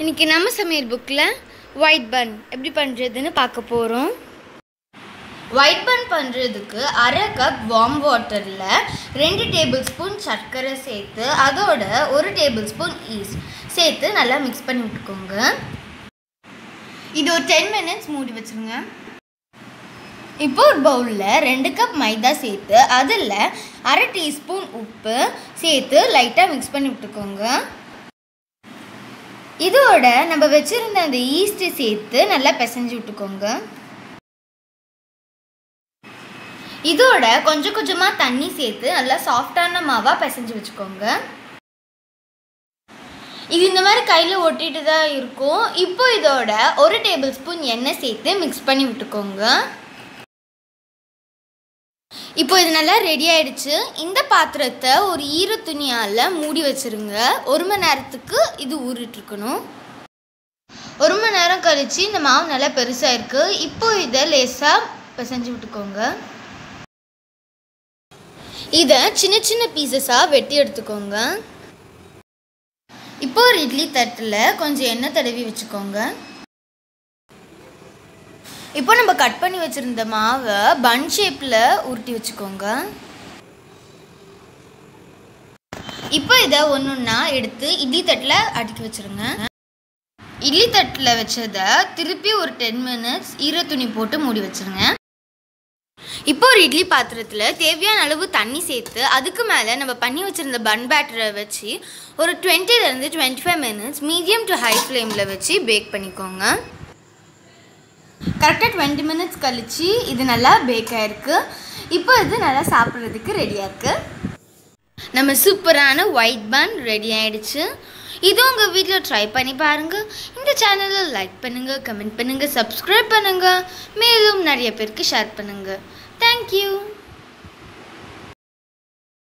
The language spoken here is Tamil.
இன்றைக்கி நம்ம சமையல் புக்கில் ஒயிட் பன் எப்படி பண்ணுறதுன்னு பார்க்க போகிறோம் ஒயிட் பன் பண்ணுறதுக்கு அரை கப் வார்ம் வாட்டரில் ரெண்டு டேபிள் ஸ்பூன் சர்க்கரை சேர்த்து அதோட ஒரு டேபிள் ஸ்பூன் ஈஸ்ட் சேர்த்து நல்லா மிக்ஸ் பண்ணி விட்டுக்கோங்க. இது ஒரு டென் மினிட்ஸ் மூடி வச்சுருங்க. இப்போ ஒரு பவுலில் ரெண்டு கப் மைதா சேர்த்து அதில் அரை டீஸ்பூன் உப்பு சேர்த்து லைட்டாக மிக்ஸ் பண்ணி விட்டுக்கோங்க. இதோட நம்ம வச்சுருந்த அந்த ஈஸ்ட்டு சேர்த்து நல்லா பிசைஞ்சு விட்டுக்கோங்க. இதோட கொஞ்சம் கொஞ்சமாக தண்ணி சேர்த்து நல்லா சாஃப்டான மாவாக பிசைஞ்சு வச்சுக்கோங்க. இது இந்த மாதிரி கையில் ஒட்டிட்டு தான் இருக்கும். இப்போ இதோட ஒரு டேபிள் ஸ்பூன் எண்ணெய் சேர்த்து மிக்ஸ் பண்ணி விட்டுக்கோங்க. இப்போ இது நல்லா ரெடி ஆயிடுச்சு. இந்த பாத்திரத்தை ஒரு ஈர துணியால் மூடி வச்சுருங்க. ஒரு மணி நேரத்துக்கு இது ஊறிட்டுருக்கணும் ஒரு மணி நேரம் கழித்து இந்த மாவு நல்லா பெருசாக இருக்குது இப்போ இதை லேசாக பிசைஞ்சு விட்டுக்கோங்க. இதை சின்ன சின்ன பீசஸாக வெட்டி எடுத்துக்கோங்க. இப்போ ஒரு இட்லி தட்டில் கொஞ்சம் எண்ணெய் தடவி வச்சுக்கோங்க. இப்போ நம்ம கட் பண்ணி வச்சுருந்த மாவை பன் ஷேப்பில் உருட்டி வச்சுக்கோங்க. இப்போ இதை ஒன்று ஒன்றா எடுத்து இட்லி தட்டில் அடுக்கி வச்சுருங்க. இட்லி தட்டில் வச்சதை திருப்பி ஒரு டென் மினிட்ஸ் ஈர துணி போட்டு மூடி வச்சுருங்க. இப்போ ஒரு இட்லி பாத்திரத்தில் தேவையான அளவு தண்ணி சேர்த்து அதுக்கு மேலே நம்ம பண்ணி வச்சுருந்த பன் பேட்டரை வச்சு ஒரு டுவெண்ட்டிலேருந்து twenty five minutes medium to high ஃப்ளேமில் வச்சு பேக் பண்ணிக்கோங்க. கரெக்டாக டுவெண்ட்டி மினிட்ஸ் கழித்து இது நல்லா பேக் ஆகிருக்கு இப்போ இது நல்லா சாப்பிட்றதுக்கு ரெடியாக இருக்குது நம்ம சூப்பரான ஒயிட் பன் ரெடி ஆகிடுச்சு இது உங்கள் வீட்டில் ட்ரை பண்ணி பாருங்கள் இந்த சேனலை லைக் பண்ணுங்கள் கமெண்ட் பண்ணுங்கள் சப்ஸ்கிரைப் பண்ணுங்கள் மேலும் நிறைய பேருக்கு ஷேர் பண்ணுங்கள் தேங்க்யூ